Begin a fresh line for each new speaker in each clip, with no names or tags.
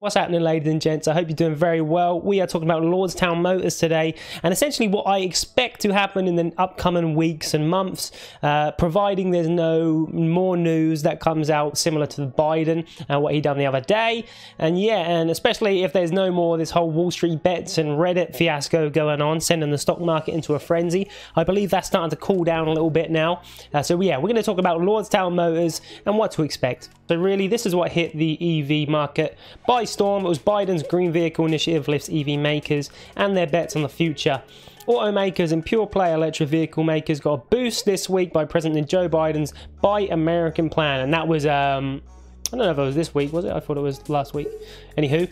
What's happening, ladies and gents? I hope you're doing very well. We are talking about Lordstown Motors today, and essentially what I expect to happen in the upcoming weeks and months, uh, providing there's no more news that comes out similar to the Biden and what he done the other day. And yeah, and especially if there's no more this whole Wall Street bets and Reddit fiasco going on, sending the stock market into a frenzy. I believe that's starting to cool down a little bit now. Uh, so yeah, we're going to talk about Lordstown Motors and what to expect. So really, this is what hit the EV market by storm. It was Biden's Green Vehicle Initiative lifts EV makers and their bets on the future. Automakers and pure play electric vehicle makers got a boost this week by President Joe Biden's Buy American plan, and that was um, I don't know if it was this week, was it? I thought it was last week. Anywho.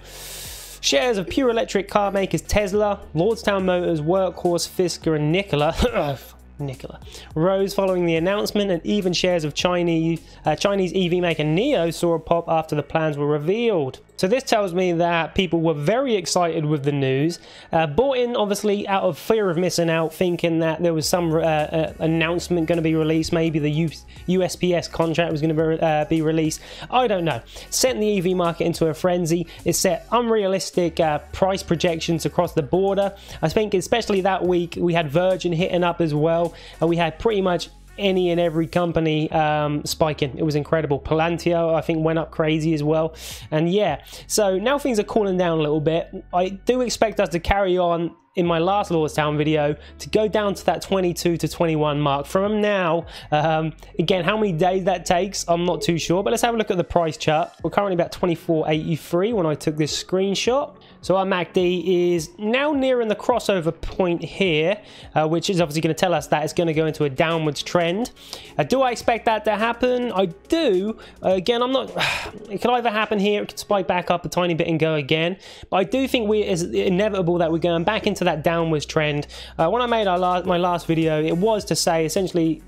Shares of pure electric car makers Tesla, Lordstown Motors, Workhorse, Fisker, and Nikola Nikola rose following the announcement, and even shares of Chinese uh, Chinese EV maker NIO saw a pop after the plans were revealed. So this tells me that people were very excited with the news, uh, bought in obviously out of fear of missing out, thinking that there was some uh, uh, announcement going to be released, maybe the USPS contract was going to be, uh, be, released. I don't know. Sent the EV market into a frenzy. It set unrealistic uh, price projections across the border. I think especially that week we had Virgin hitting up as well, and we had pretty much any and every company um, spiking. It was incredible. Palantir, I think, went up crazy as well. And yeah, so now things are cooling down a little bit. I do expect us to carry on in my last Lordstown video to go down to that 22 to 21 mark from now. Um, again, how many days that takes, I'm not too sure, but let's have a look at the price chart. We're currently about 24.83 when I took this screenshot. So our MACD is now nearing the crossover point here, uh, which is obviously going to tell us that it's going to go into a downwards trend. Uh, do I expect that to happen? I do. Uh, again, I'm not... it could either happen here, it could spike back up a tiny bit and go again. But I do think we it's inevitable that we're going back into that downwards trend. Uh, when I made my last video, it was to say essentially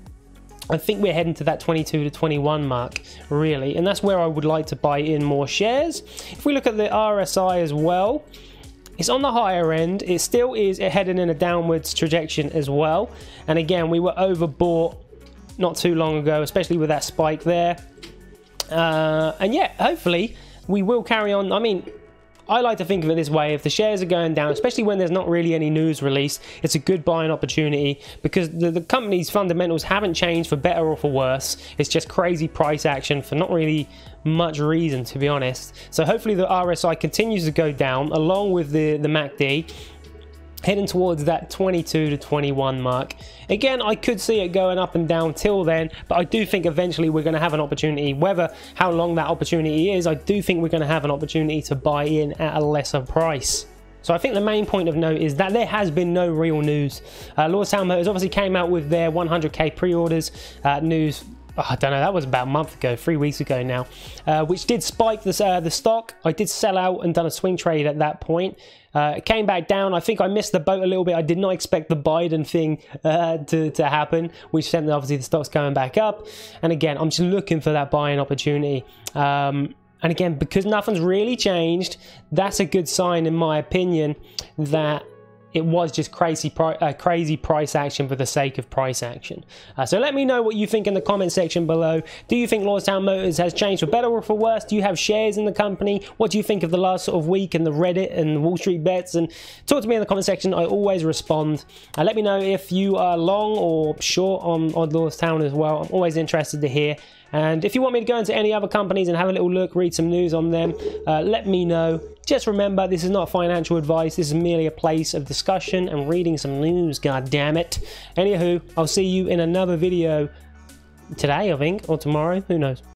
I think we're heading to that 22 to 21 mark, really, and that's where I would like to buy in more shares. If we look at the RSI as well, it's on the higher end. It still is heading in a downwards trajectory as well. And again, we were overbought not too long ago, especially with that spike there. Uh, and yeah, hopefully we will carry on. I mean, I like to think of it this way, if the shares are going down, especially when there's not really any news release, it's a good buying opportunity because the, the company's fundamentals haven't changed for better or for worse. It's just crazy price action for not really much reason, to be honest. So hopefully the RSI continues to go down along with the, the MACD heading towards that 22 to 21 mark. Again, I could see it going up and down till then, but I do think eventually we're going to have an opportunity, whether how long that opportunity is, I do think we're going to have an opportunity to buy in at a lesser price. So I think the main point of note is that there has been no real news. Uh, Lordstown has obviously came out with their 100k pre-orders uh, news oh, I don't know, that was about a month ago, three weeks ago now, uh, which did spike this, uh, the stock. I did sell out and done a swing trade at that point. Uh, it came back down. I think I missed the boat a little bit. I did not expect the Biden thing uh, to, to happen, which sent obviously the stock's coming back up. And again, I'm just looking for that buying opportunity. Um, and again, because nothing's really changed, that's a good sign, in my opinion, that it was just crazy, uh, crazy price action for the sake of price action. Uh, so let me know what you think in the comment section below. Do you think Lordstown Motors has changed for better or for worse? Do you have shares in the company? What do you think of the last sort of week and the Reddit and Wall Street bets? And talk to me in the comment section. I always respond. Uh, let me know if you are long or short on, on Lordstown as well. I'm always interested to hear. And if you want me to go into any other companies and have a little look, read some news on them, uh, let me know. Just remember, this is not financial advice. This is merely a place of discussion and reading some news, god damn it. Anywho, I'll see you in another video today, I think, or tomorrow. Who knows?